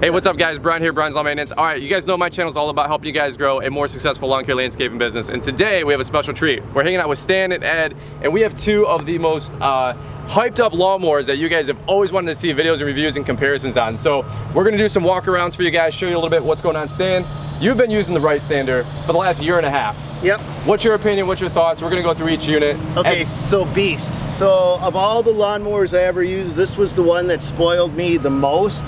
Hey, what's up guys? Brian here, Brian's Lawn Maintenance. All right, you guys know my channel is all about helping you guys grow a more successful lawn care landscaping business. And today we have a special treat. We're hanging out with Stan and Ed, and we have two of the most uh, hyped up lawnmowers that you guys have always wanted to see videos and reviews and comparisons on. So we're gonna do some walkarounds for you guys, show you a little bit what's going on. Stan, you've been using the Wright Stander for the last year and a half. Yep. What's your opinion? What's your thoughts? We're gonna go through each unit. Okay, And- so Beast. So of all the lawnmowers I ever used, this was the one that spoiled me the most.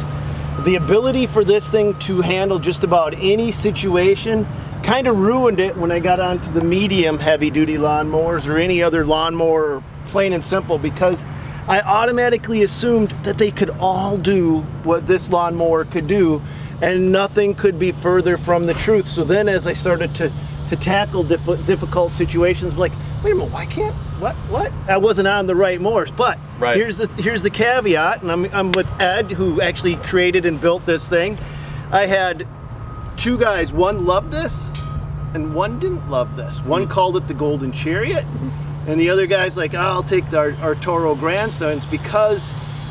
The ability for this thing to handle just about any situation kind of ruined it when I got onto the medium heavy duty lawnmowers or any other lawnmower, plain and simple, because I automatically assumed that they could all do what this lawnmower could do and nothing could be further from the truth. So then as I started to, to tackle diff difficult situations, like, wait a minute, why can't, what, what? I wasn't on the Wright mowers, but Right. here's the, here's the caveat, and I'm, I'm with Ed, who actually created and built this thing. I had two guys, one loved this, and one didn't love this. One hmm. called it the Golden Chariot, hmm. and the other guy's like, oh, I'll take the, our, our Toro GrandStands because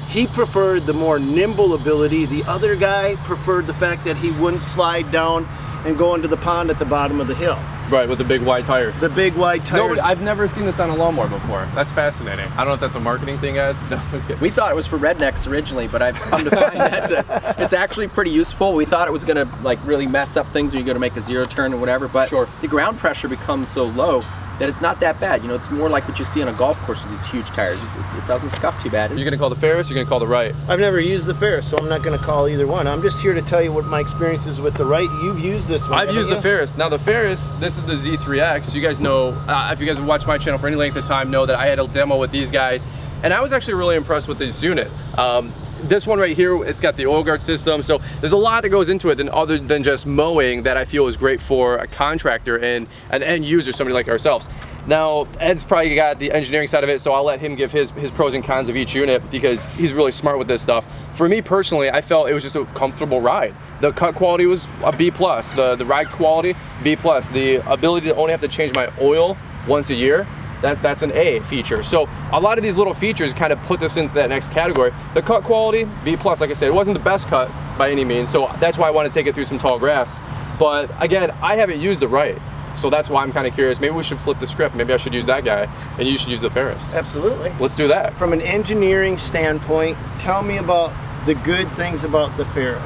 he preferred the more nimble ability. The other guy preferred the fact that he wouldn't slide down and go into the pond at the bottom of the hill. Right, with the big wide tires. The big wide tires. Nobody, I've never seen this on a lawnmower before. That's fascinating. I don't know if that's a marketing thing, Ed. No. We thought it was for rednecks originally, but I've come to find that uh, it's actually pretty useful. We thought it was gonna like really mess up things when you're gonna make a zero turn or whatever, but Sure. the ground pressure becomes so low that it's not that bad. You know, it's more like what you see on a golf course with these huge tires. It's, it doesn't scuff too bad. You're gonna call the Ferris, you're gonna call the Wright. I've never used the Ferris, so I'm not going to call either one. I'm just here to tell you what my experience is with the Wright. You've used this one. I've haven't used the you? Ferris. Now the Ferris, this is the Z3X. You guys know, uh, if you guys have watched my channel for any length of time, know that I had a demo with these guys, and I was actually really impressed with this unit. Um, this one right here, it's got the oil guard system, so there's a lot that goes into it than other than just mowing that I feel is great for a contractor and an end user, somebody like ourselves. Now, Ed's probably got the engineering side of it, so I'll let him give his, his pros and cons of each unit because he's really smart with this stuff. For me personally, I felt it was just a comfortable ride. The cut quality was a B plus. The the ride quality B plus. The ability to only have to change my oil once a year. That, that's an A feature. So a lot of these little features kind of put this into that next category. The cut quality, B plus, like I said, it wasn't the best cut by any means. So that's why I want to take it through some tall grass. But again, I haven't used it right. So that's why I'm kind of curious. Maybe we should flip the script. Maybe I should use that guy and you should use the Ferris. Absolutely. Let's do that. From an engineering standpoint, tell me about the good things about the Ferris.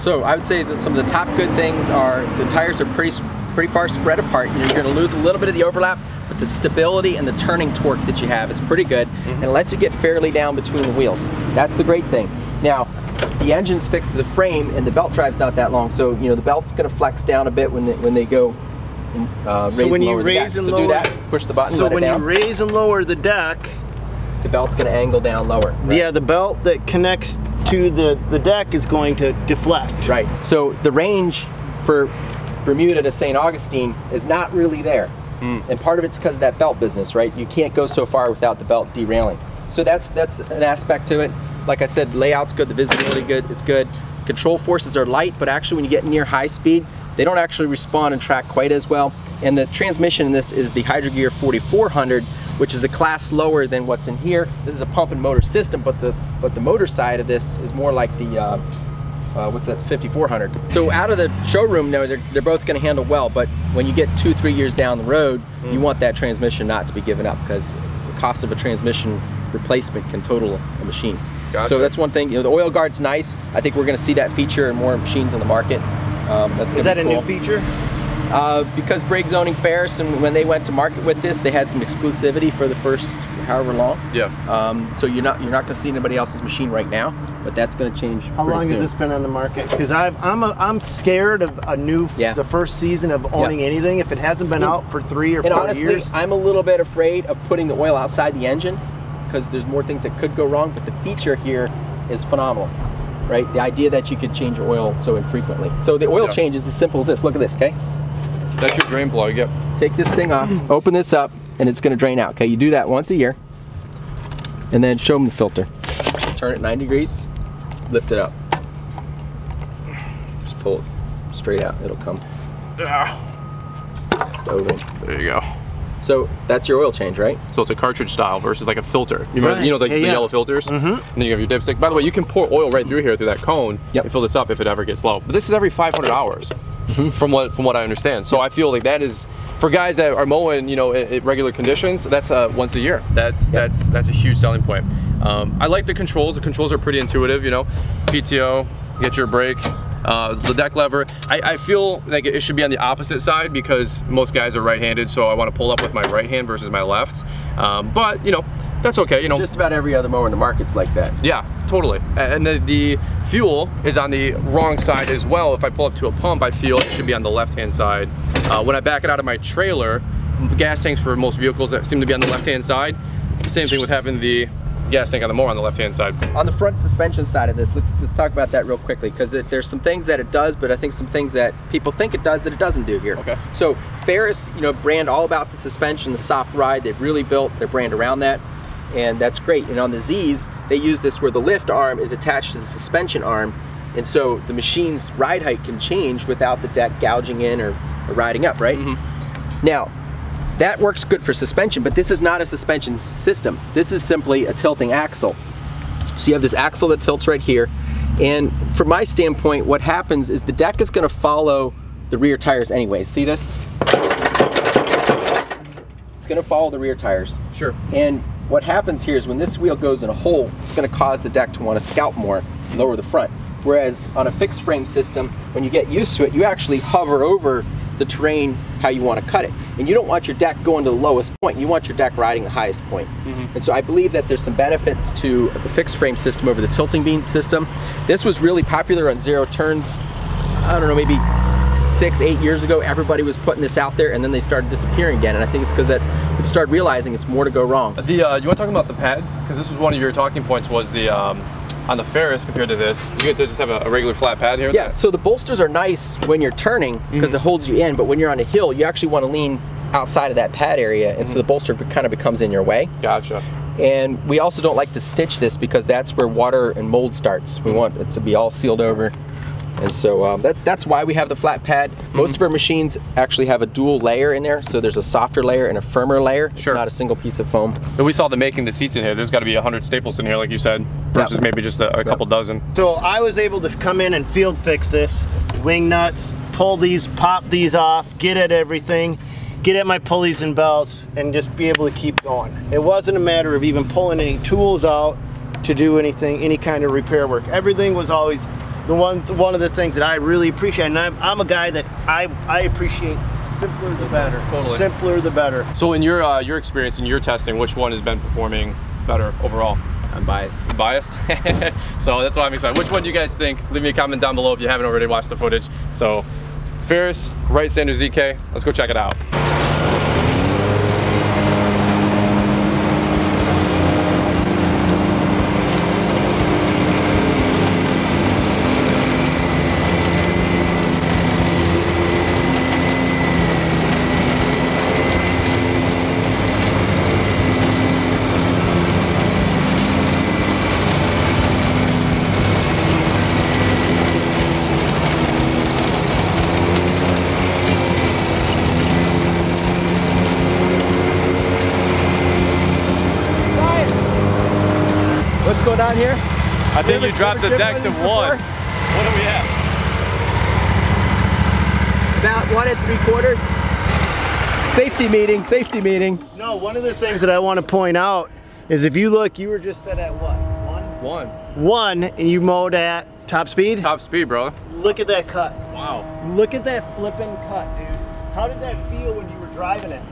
So I would say that some of the top good things are the tires are pretty pretty far spread apart. You know, you're going to lose a little bit of the overlap, but the stability and the turning torque that you have is pretty good, and it lets you get fairly down between the wheels. That's the great thing. Now, the engine's fixed to the frame, and the belt drive's not that long, so you know the belt's going to flex down a bit when they, when they go. And, uh, raise So when and you raise deck. and so lower, do that. Push the button. So when you raise and lower the deck, the belt's going to angle down lower. right? yeah, the belt that connects to the the deck is going to deflect. Right. So the range for Bermuda to St. Augustine is not really there. Hmm. And part of it's because of that belt business, right? You can't go so far without the belt derailing. So that's that's an aspect to it. Like I said, layout's good, the visibility good, it's good. Control forces are light, but actually when you get near high speed, they don't actually respond and track quite as well. And the transmission in this is the Hydro Gear 4400, which is the class lower than what's in here. This is a pump and motor system, but the but the motor side of this is more like the uh, uh, what's that 5400 so out of the showroom no they're, they're both going to handle well but when you get two three years down the road you want that transmission not to be given up because the cost of a transmission replacement can total a machine. Gotcha. so that's one thing you know the oil guard's nice. I think we're going to see that feature in more machines on the market. Um, that's Is that be a new feature? Uh, because Briggs owning Ferris, and when they went to market with this, they had some exclusivity for the first however long. Yeah. Um, so you're not you're not going to see anybody else's machine right now, but that's going to change. How long soon. has this been on the market? Because I'm a, I'm scared of a new Yeah. the first season of owning anything if it hasn't been out for three or And four honestly, years. I'm a little bit afraid of putting the oil outside the engine because there's more things that could go wrong. But the feature here is phenomenal, right? The idea that you could change oil so infrequently. So the oil Yeah. change is as simple as this. Look at this, okay? That's your drain plug, yep. Take this thing off, open this up, and it's going to drain out. Okay, you do that once a year, and then show them the filter. Turn it 90 degrees, lift it up. Just pull it straight out. It'll come. Stove in. There you go. So that's your oil change, right? So it's a cartridge style versus like a filter. You, remember, Right. you know the, Yeah, the yeah. yellow filters? Mm-hmm. And then you have your dipstick. By the way, you can pour oil right through here through that cone Yep. and fill this up if it ever gets low. But this is every 500 hours from what from what I understand. So I feel like that is for guys that are mowing, you know, at, at regular conditions, that's uh, once a year. That's that's that's a huge selling point. Um, I like the controls. The controls are pretty intuitive. You know, PTO, get your brake. Uh, the deck lever, I, I feel like it should be on the opposite side because most guys are right-handed, so I want to pull up with my right hand versus my left. Um, but you know, that's okay. You know, Just about every other mower in the market's like that. yeah, totally. And the, the fuel is on the wrong side as well. If I pull up to a pump, I feel it should be on the left-hand side. Uh, when I back it out of my trailer, gas tanks for most vehicles that seem to be on the left-hand side. Same thing with having the gas tank on the more on the left-hand side. On the front suspension side of this, let's let's talk about that real quickly because there's some things that it does, but I think some things that people think it does that it doesn't do here. Okay. So Ferris, you know, brand all about the suspension, the soft ride. They've really built their brand around that, and that's great. And on the Z's, they use this where the lift arm is attached to the suspension arm, and so the machine's ride height can change without the deck gouging in or, or riding up, right? Mm-hmm. Now, that works good for suspension, but this is not a suspension system. This is simply a tilting axle. So you have this axle that tilts right here. And from my standpoint, what happens is the deck is gonna follow the rear tires anyway. See this? It's gonna follow the rear tires. Sure. And what happens here is when this wheel goes in a hole, it's gonna cause the deck to wanna scout more and lower the front. Whereas on a fixed frame system, when you get used to it, you actually hover over the terrain how you want to cut it. And you don't want your deck going to the lowest point, you want your deck riding the highest point. Mm-hmm. And so I believe that there's some benefits to the fixed frame system over the tilting beam system. This was really popular on zero turns, I don't know, maybe six, eight years ago, everybody was putting this out there and then they started disappearing again. And I think it's because that people started realizing it's more to go wrong. The uh, you want to talk about the pad because this was one of your talking points was the um, on the Ferris compared to this. You guys just have a, a regular flat pad here. Yeah, so the bolsters are nice when you're turning because it holds you in, but when you're on a hill, you actually want to lean outside of that pad area, and so the bolster kind of becomes in your way. Gotcha. And we also don't like to stitch this because that's where water and mold starts. We want it to be all sealed over. And so um, that, that's why we have the flat pad. Most of our machines actually have a dual layer in there, so there's a softer layer and a firmer layer. It's Sure. not a single piece of foam. And we saw the making the seats in here. There's got to be hundred staples in here, like you said, versus Yeah. maybe just a, a couple dozen. So I was able to come in and field fix this, wing nuts, pull these, pop these off, get at everything, get at my pulleys and belts, and just be able to keep going. It wasn't a matter of even pulling any tools out to do anything, any kind of repair work. Everything was always the one, one of the things that I really appreciate. And I'm, I'm a guy that I, I appreciate simpler the better. Totally. Simpler the better. So in your uh, your experience in your testing, which one has been performing better overall? I'm biased. Biased. so that's why I'm excited. Which one do you guys think? Leave me a comment down below if you haven't already watched the footage. So Ferris, Wright Stander ZK. Let's go check it out. What's here? I think you dropped the deck to one. What do we have? About one and three quarters. Safety meeting, safety meeting. No, one of the things that I want to point out is if you look, you were just set at what? One? One. One, and you mowed at top speed? Top speed, bro. Look at that cut. Wow. Look at that flipping cut, dude. How did that feel when you were driving it?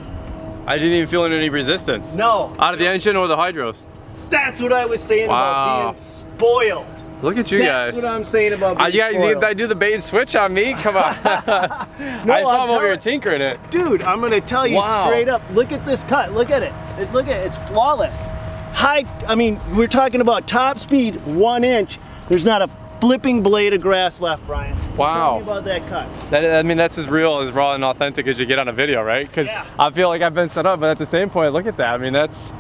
I didn't even feel any resistance. No. Out of the engine or the hydros. That's what I was saying Wow. about being spoiled. Look at you That's guys. what I'm saying about being Uh, you guys, spoiled. I do the bait and switch on me? Come on. No, I saw I'm him over here tinkering it. Dude, I'm gonna tell you Wow. straight up. Look at this cut. Look at it. it. Look at it. It's flawless. High. I mean, we're talking about top speed, one inch. There's not a flipping blade of grass left, Brian. Wow. Tell me about that cut. That, I mean, that's as real, as raw and authentic as you get on a video, right? Because Yeah. I feel like I've been set up, but at the same point, look at that. I mean, that's,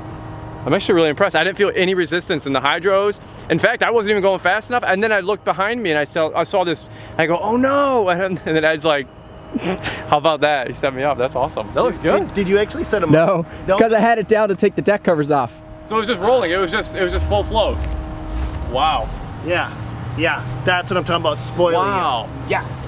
I'm actually really impressed. I didn't feel any resistance in the hydros. In fact, I wasn't even going fast enough. And then I looked behind me and I saw, I saw this, I go, oh no. And, then- and then Ed's like, How about that? He set me up. That's awesome. That looks good. Did, did you actually set him No, up? No, because I had it down to take the deck covers off. So it was just rolling. It was just it was just full flow. Wow. Yeah, yeah. That's what I'm talking about. Spoiling Wow. it. Yes.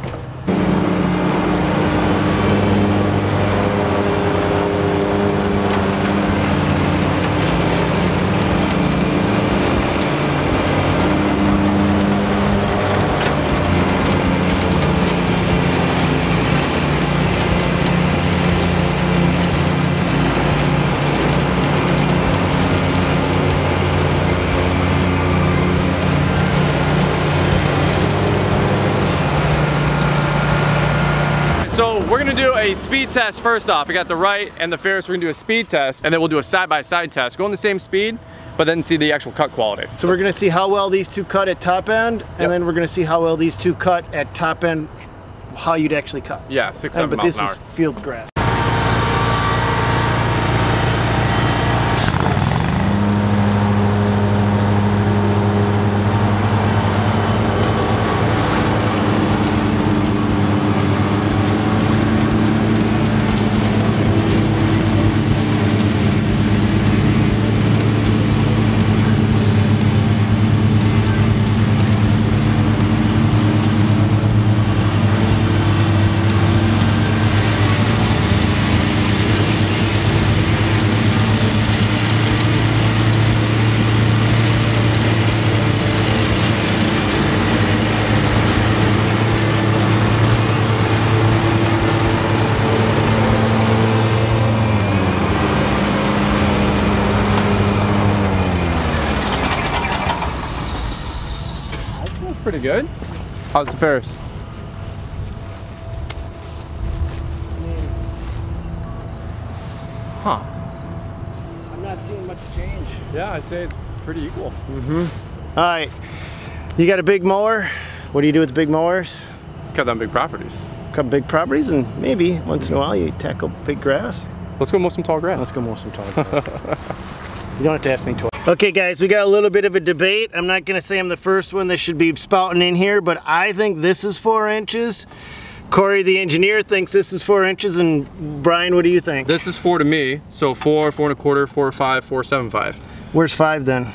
So we're gonna do a speed test first off. We got the Wright and the Ferris. We're gonna do a speed test, and then we'll do a side-by-side test. Go on the same speed, but then see the actual cut quality. So we're gonna see how well these two cut at top end, and Yep. then we're gonna see how well these two cut at top end, how you'd actually cut. Yeah, six, seven but miles this an is field grass. How's the Ferris? Huh. I'm not seeing much change. Yeah, I'd say it's pretty equal. Mhm. All right, you got a big mower. What do you do with big mowers? Cut down big properties. Cut big properties, and maybe once in a while you tackle big grass. Let's go mow some tall grass. Let's go mow some tall grass. you don't have to ask me twice. Okay guys, we got a little bit of a debate. I'm not gonna say I'm the first one that should be spouting in here, but I think this is four inches. Corey, the engineer, thinks this is four inches, and Brian, what do you think? This is four to me, so four, four and a quarter, four, five, four, seven, five. Where's five then?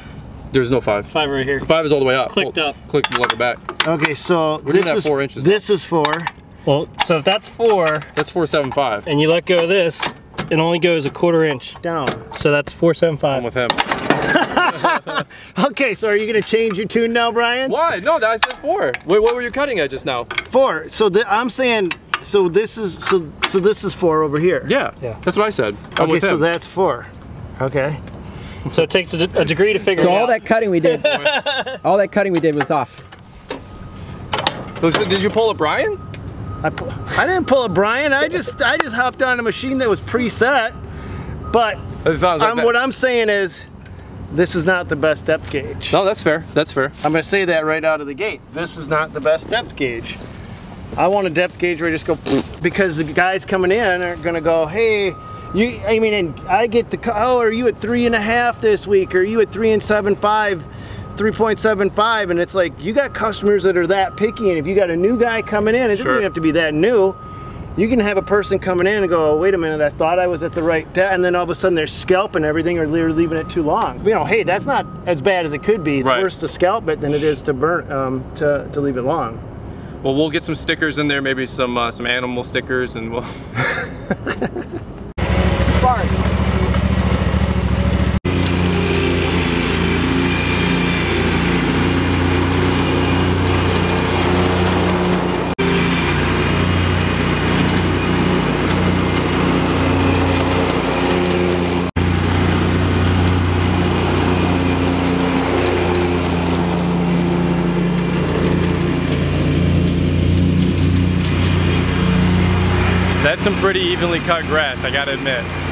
There's no five. Five right here. Five is all the way up. Clicked Well, up. Click the lever back. Okay, so We're this is four inches This is four. Well, so if that's four That's four, seven, five. and you let go of this, it only goes a quarter inch. Down. So that's 475. I'm with him. Okay, so are you gonna change your tune now, Brian? Why? No, I said four. Wait, what were you cutting at just now? Four. So the, I'm saying, so this is so so this is four over here. Yeah. Yeah. That's what I said. I'm Okay, with so that's four. Okay. So it takes a, a degree to figure out. So all out. that cutting we did, all that cutting we did was off. Did you pull a Brian? I, I didn't pull a Brian. I just I just hopped on a machine that was preset. But like I'm, what I'm saying is, this is not the best depth gauge. No, that's fair. That's fair. I'm gonna say that right out of the gate. This is not the best depth gauge. I want a depth gauge where I just go because the guys coming in are gonna go, hey, you. I mean, and I get the oh, are you at three and a half this week? Or are you at three and seven five? 3.75 and it's like you got customers that are that picky and if you got a new guy coming in it doesn't even have to be that new you can have a person coming in and go oh, wait a minute I thought I was at the right depth and then all of a sudden they're scalping everything or they're leaving it too long you know hey that's not as bad as it could be it's Right. worse to scalp it than it is to burn um, to, to leave it long Well, we'll get some stickers in there, maybe some uh, some animal stickers, and we'll. some pretty evenly cut grass, I gotta admit.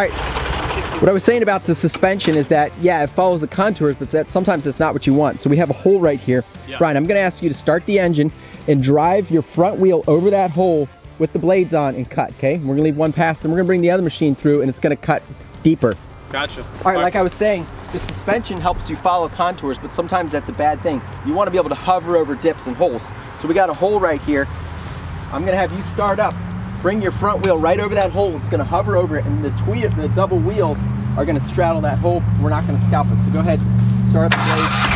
Right. What I was saying about the suspension is that, yeah, it follows the contours, but that sometimes that's not what you want. So we have a hole right here. Yeah. Brian, I'm gonna ask you to start the engine and drive your front wheel over that hole with the blades on and cut, okay? We're gonna leave one pass, and we're gonna bring the other machine through and it's gonna cut deeper. Gotcha. All right, like I was saying, the suspension helps you follow contours, but sometimes that's a bad thing. You want to be able to hover over dips and holes. So we got a hole right here. I'm gonna have you start up. Bring your front wheel right over that hole. It's gonna hover over it, and the tweet, the double wheels are gonna straddle that hole. We're not gonna scalp it. So go ahead, start the blade.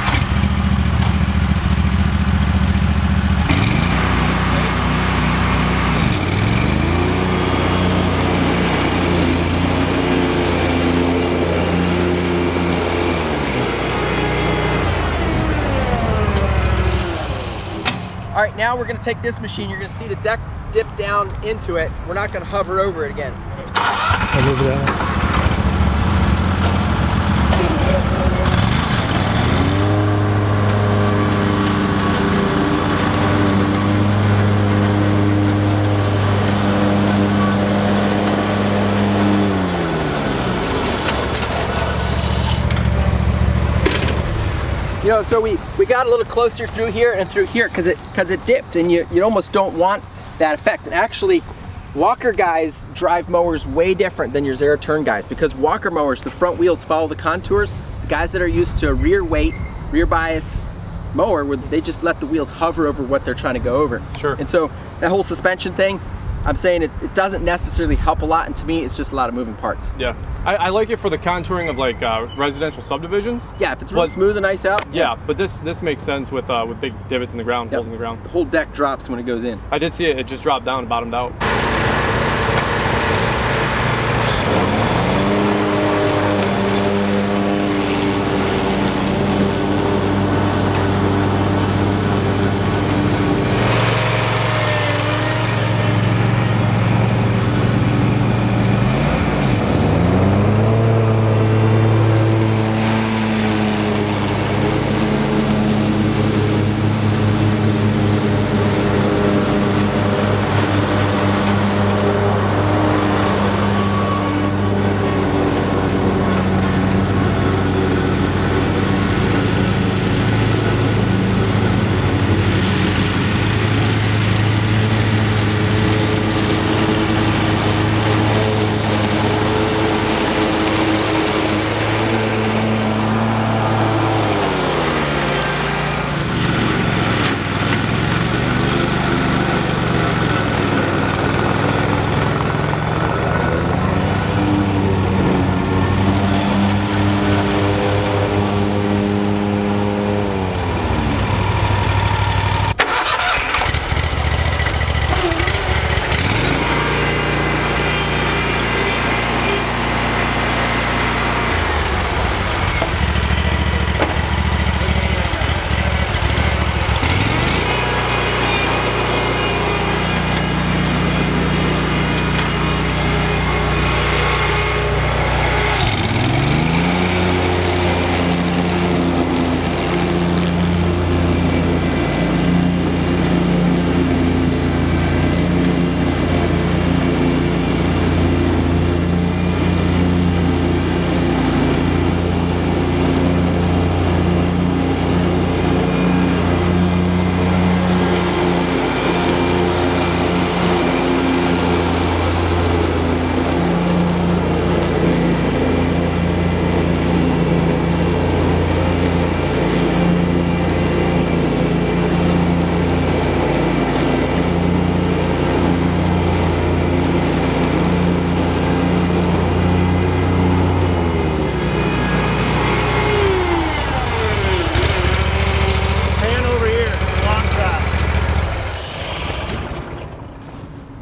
All right, now we're gonna take this machine. You're gonna see the deck dip down into it. We're not gonna hover over it again. You know, so we, we got a little closer through here and through here because it because it dipped and you, you almost don't want that effect. And actually, Walker guys drive mowers way different than your zero turn guys because Walker mowers, the front wheels follow the contours. The guys that are used to a rear weight, rear bias mower, where they just let the wheels hover over what they're trying to go over. Sure. And so that whole suspension thing, I'm saying it, it doesn't necessarily help a lot. And to me, it's just a lot of moving parts. Yeah. I, I like it for the contouring of like uh, residential subdivisions. Yeah, if it's real But- smooth and nice out, Yeah, but this this makes sense with uh, with big divots in the ground, Yep. holes in the ground. the whole deck drops when it goes in. I did see it. It just dropped down and bottomed out.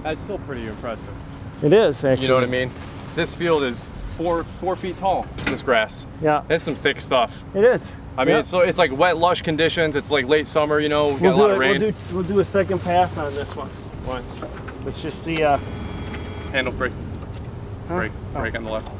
That's still pretty impressive. It is actually. You know what I mean? This field is four four feet tall. This grass. Yeah, That's some thick stuff. it is. I mean, Yeah. it's, so it's like wet, lush conditions. It's like late summer. You know, we got We'll a do lot it. of rain. We'll do. We'll do a second pass on this one. Once. Let's just see. Uh, Handle brake. huh? Brake. Oh. Brake on the left.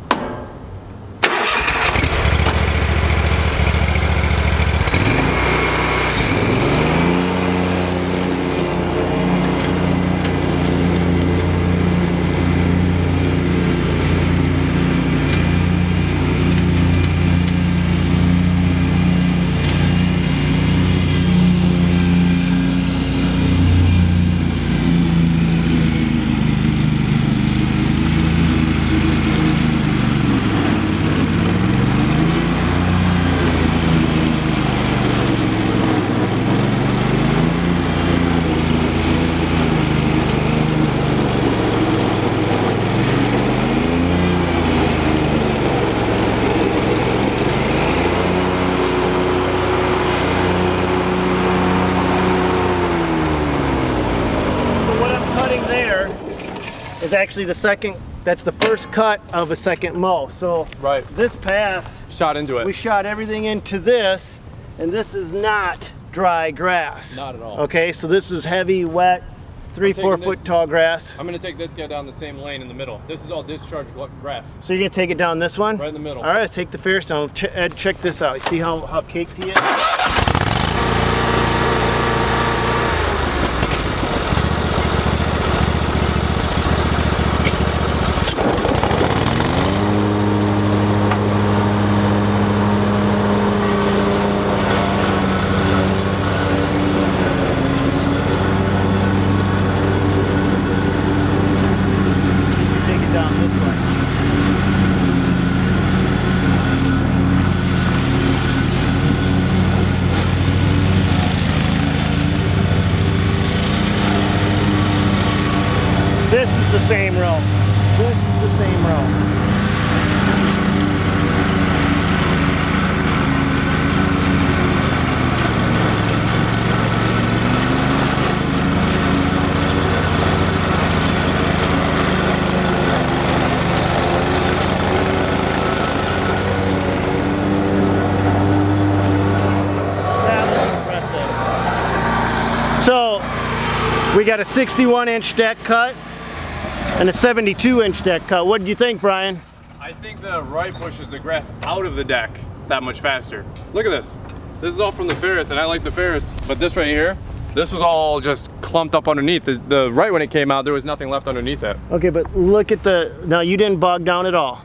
is actually the second, that's the first cut of a second mow. So Right. this pass, Shot into it. we shot everything into this, and this is not dry grass. Not at all. Okay, so this is heavy, wet, three, four this- foot tall grass. I'm gonna take this guy down the same lane in the middle. This is all discharged grass, So you're gonna take it down this one? right in the middle. All right, let's take the Ferris down. Ch Ed, check this out. You see how, how caked he is? You take it down this way. This is the same row. Is the same. So, we got a 61 inch deck cut and a 72 inch deck cut. What do you think, Brian? I think the Wright pushes the grass out of the deck that much faster. Look at this. This is all from the Ferris, and I like the Ferris, but this right here, this was all just clumped up underneath. The, the Wright when it came out, there was nothing left underneath it. Okay, but look at the, now you didn't bog down at all.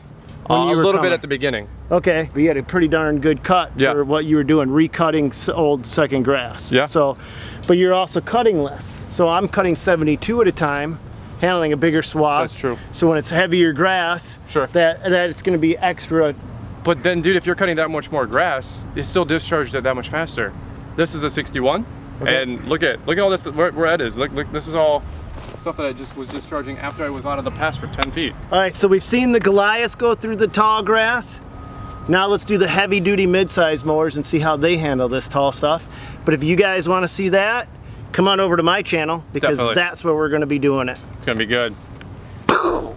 Uh, a little coming. bit at the beginning. Okay, but you had a pretty darn good cut Yeah. for what you were doing, recutting old second grass. Yeah. So, but you're also cutting less. So I'm cutting 72 at a time, handling a bigger swath. That's true. So when it's heavier grass, Sure. that that it's going to be extra. But then, dude, if you're cutting that much more grass, it's still discharged it that much faster. This is a 61, Okay. and look at look at all this where, where is. Look, look, this is all stuff that I just was discharging after I was out of the pass for 10 feet. All right, so we've seen the Goliath go through the tall grass. Now let's do the heavy duty mid-size mowers and see how they handle this tall stuff. But if you guys want to see that, come on over to my channel because Definitely. that's where we're going to be doing it. It's gonna be good.